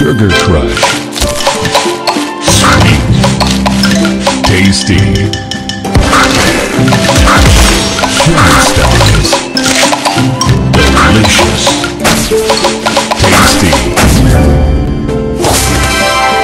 Sugar Crush. Tasty.